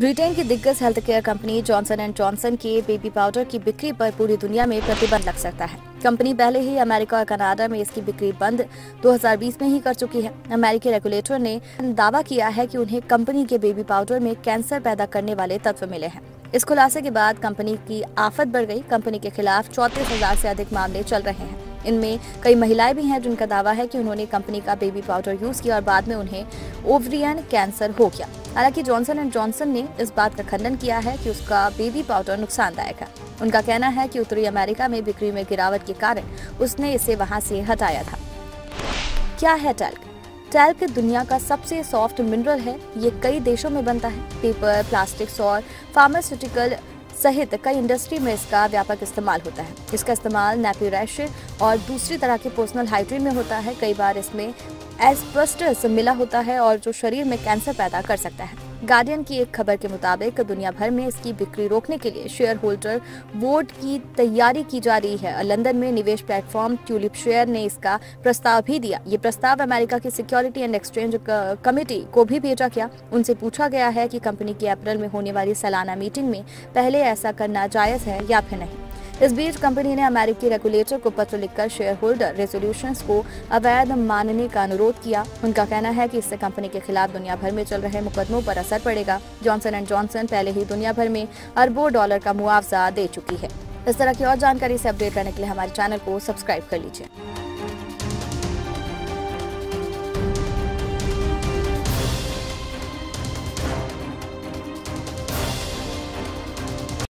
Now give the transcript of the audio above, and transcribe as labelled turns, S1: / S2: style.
S1: Britain की दिग्गज health care company Johnson and Johnson के बेबी पाउडर की बिक्री पर पूरी दुनिया में प्रतिबंध लग सकता है। कंपनी पहले ही अमेरिका और कनाडा में इसकी बिक्री बंद 2020 में ही कर चुकी है। अमेरिकी रेगुलेटर ने दावा किया है कि उन्हें कंपनी के बेबी पाउडर में कैंसर पैदा करने वाले तत्व मिले हैं। इस खुलासे के बाद कंपनी की आफत बढ़ गई। कंपनी के खिलाफ चौतीस हज़ार से अधिक मामले चल रहे हैं। इनमें कई महिलाएँ भी हैं जिनका दावा है कि उन्होंने कंपनी का बेबी पाउडर यूज़ किया और बाद में उन्हें ओवरियन कैंसर हो गया। हालाँकि जॉनसन एंड जॉनसन ने इस बात का खंडन किया है कि उसका बेबी पाउडर नुकसानदायक है। उनका कहना है कि उत्तरी अमेरिका में बिक्री में गिरावट के कारण उसने इसे वहाँ से हटाया था। क्या है टैल्क? टैल्क दुनिया का सबसे सॉफ्ट मिनरल है। ये कई देशों में बनता है। पेपर, प्लास्टिक्स और फार्मास्यूटिकल सहित कई इंडस्ट्री में इसका व्यापक इस्तेमाल होता है। इसका इस्तेमाल नेपी रैश और दूसरी तरह के पर्सनल हाइड्रीन में होता है। कई बार इसमें एस्बस्टस मिला होता है और जो शरीर में कैंसर पैदा कर सकता है। गार्डियन की एक खबर के मुताबिक दुनिया भर में इसकी बिक्री रोकने के लिए शेयर होल्डर वोट की तैयारी की जा रही है। लंदन में निवेश प्लेटफॉर्म ट्यूलिप शेयर ने इसका प्रस्ताव भी दिया। ये प्रस्ताव अमेरिका की सिक्योरिटी एंड एक्सचेंज कमेटी को भी भेजा गया। उनसे पूछा गया है कि कंपनी की अप्रैल में होने वाली सालाना मीटिंग में पहले ऐसा करना जायज़ है या फिर नहीं। इस बीच कंपनी ने अमेरिकी रेगुलेटर को पत्र लिखकर शेयर होल्डर रेजोल्यूशन को अवैध मानने का अनुरोध किया। उनका कहना है कि इससे कंपनी के खिलाफ दुनिया भर में चल रहे मुकदमों पर असर पड़ेगा। जॉनसन एंड जॉनसन पहले ही दुनिया भर में अरबों डॉलर का मुआवजा दे चुकी है। इस तरह की और जानकारी ऐसी अपडेट करने के लिए हमारे चैनल को सब्सक्राइब कर लीजिए।